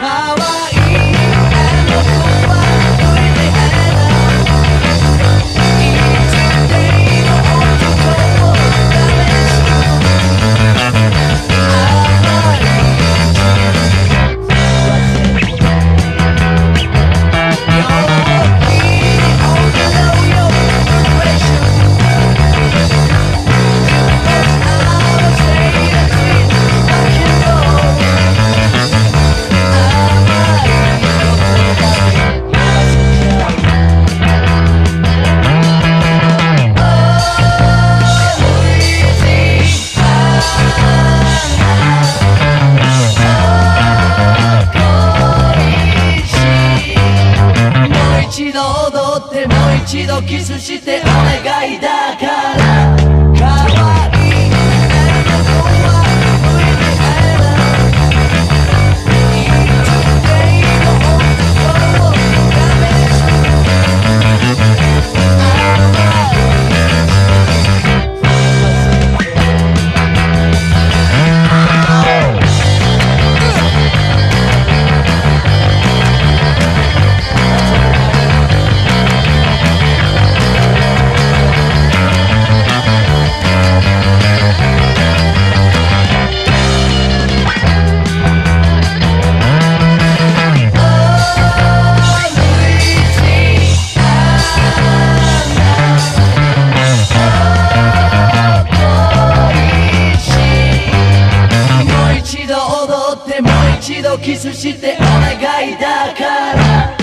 Hawaii. 一度踊ってもう一度キスしてお願いだから一度キスしてお願いだから。